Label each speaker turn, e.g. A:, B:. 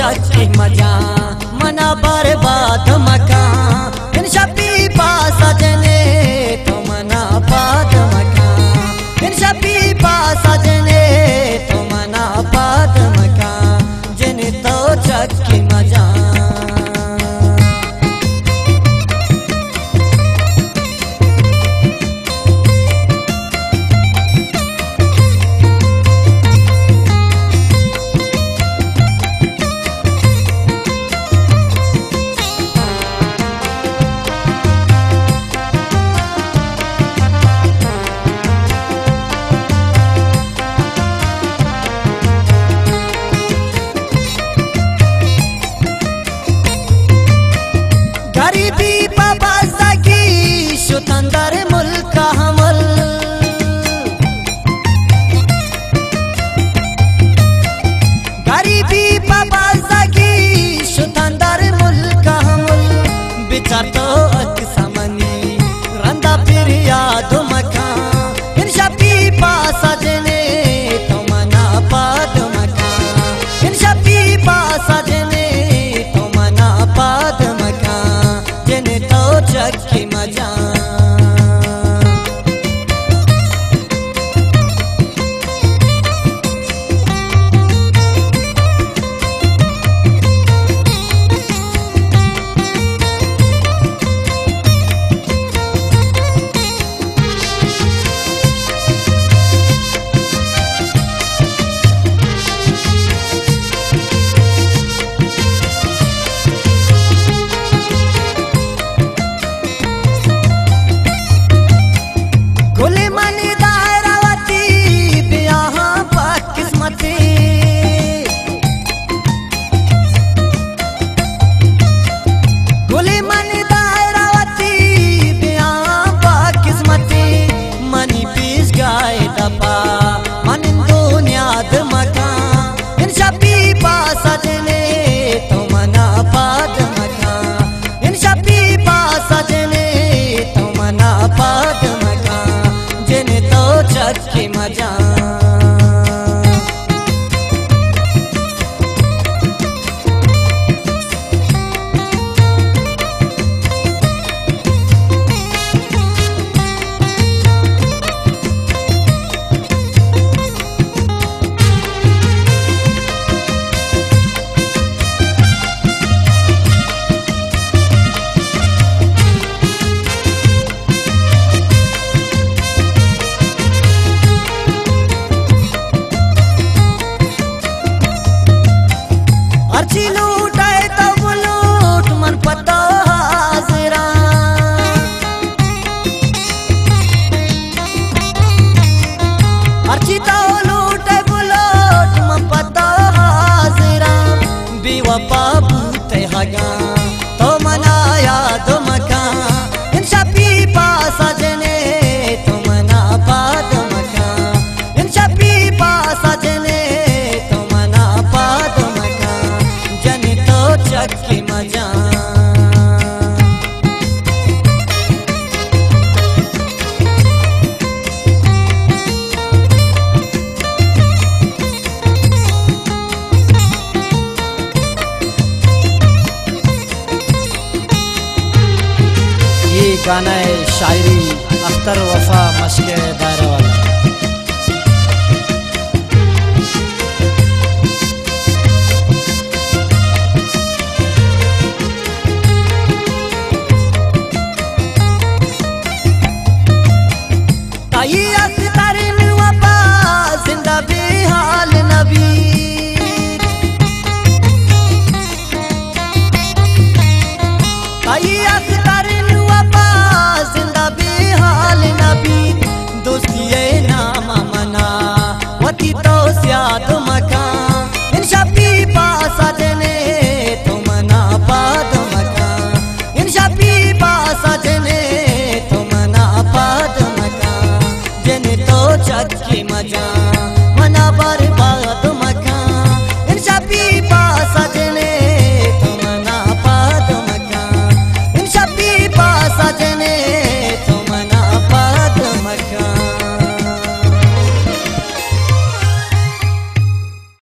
A: शक्ति मज़ा मना बर्बाद म गरीबी बाबा सगी सुतंदर
B: 멋지다. गाना है शायरी अख्तर वफा मशक दायरा
A: आई जान